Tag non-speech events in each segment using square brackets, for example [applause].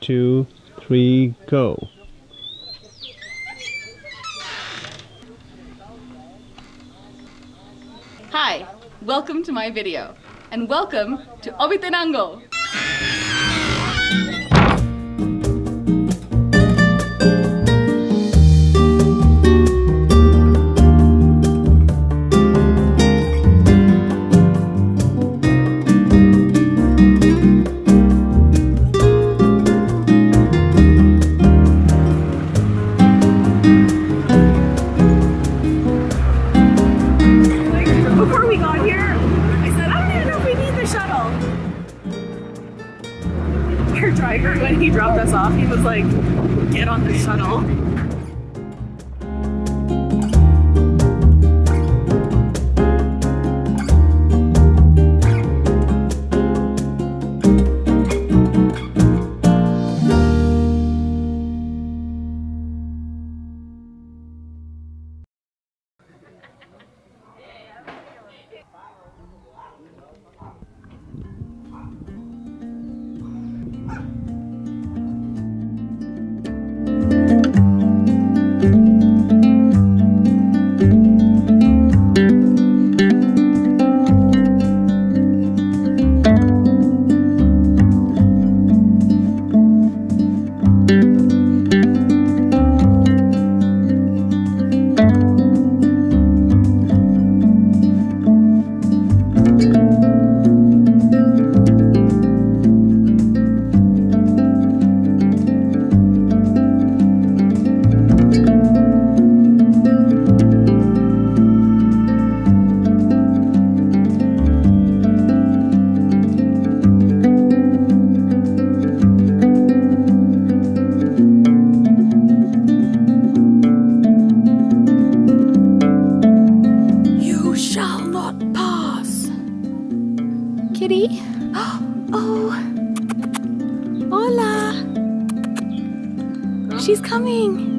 two, three, go. Hi, welcome to my video, and welcome to Hobbitenango. Here, I said, I don't even know if we need the shuttle. Our driver, when he dropped us off, he was like, get on the shuttle. You Kitty? Oh. Hola. She's coming.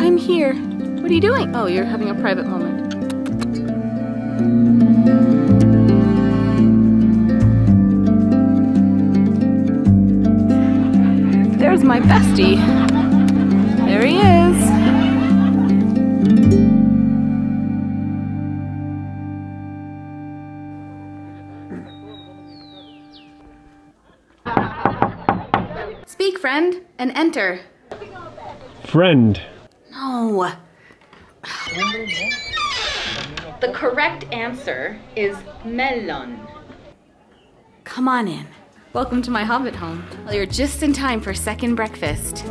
I'm here. What are you doing? Oh, you're having a private moment. There's my bestie. There he is. Friend, and enter. Friend. No. The correct answer is mellon. Come on in. Welcome to my hobbit home. Well, you're just in time for second breakfast.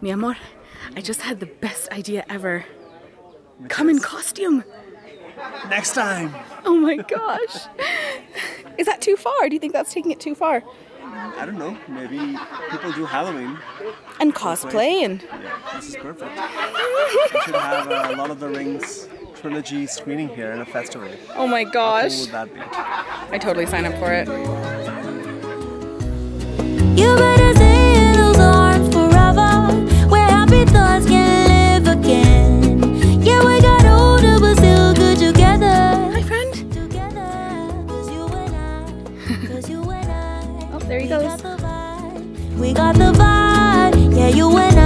Mi amor, I just had the best idea ever. Come in costume. Next time. Oh my gosh. [laughs] Is that too far? Do you think that's taking it too far? I don't know. Maybe people do Halloween. And cosplay and Yeah, this is perfect. we should have uh, a Lord of the Rings trilogy screening here in a festival. oh my How gosh. cool would that be? I totally sign up for it. Oh, there he goes. We got the vibe. Yeah, you and I.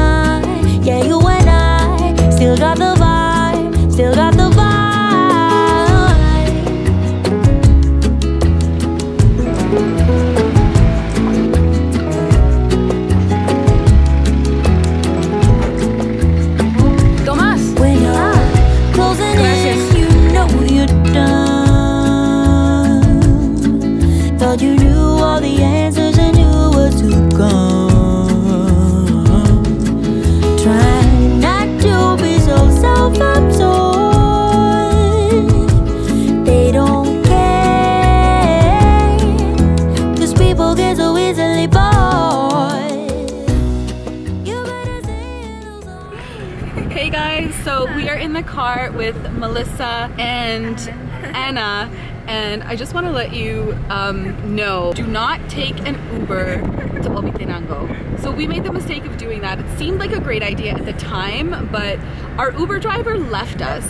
Hey guys, so we are in the car with Melissa and Anna, and I just want to let you um, know do not take an Uber to Hobbitenango. So we made the mistake of doing that. It seemed like a great idea at the time, but our Uber driver left us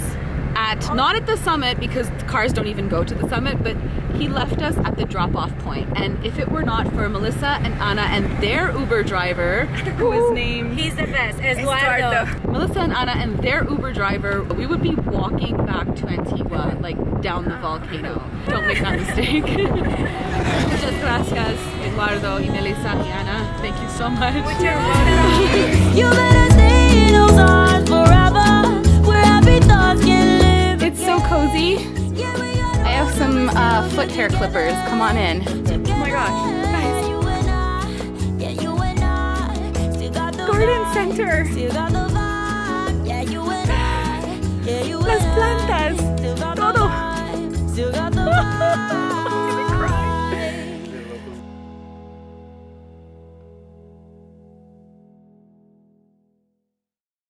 at not at the summit because cars don't even go to the summit, but he left us at the drop off point. And if it were not for Melissa and Anna and their Uber driver, [laughs] who is named He's the best. Eduardo. Melissa and Anna and their Uber driver, we would be walking back to Antigua, like down the volcano. Don't make that mistake. [laughs] Muchas gracias, Eduardo y Melissa y Anna. Thank you so much. [laughs] You better stay in cozy. I have some uh, foot hair clippers. Come on in. Oh my gosh, guys. Garden Center. [gasps]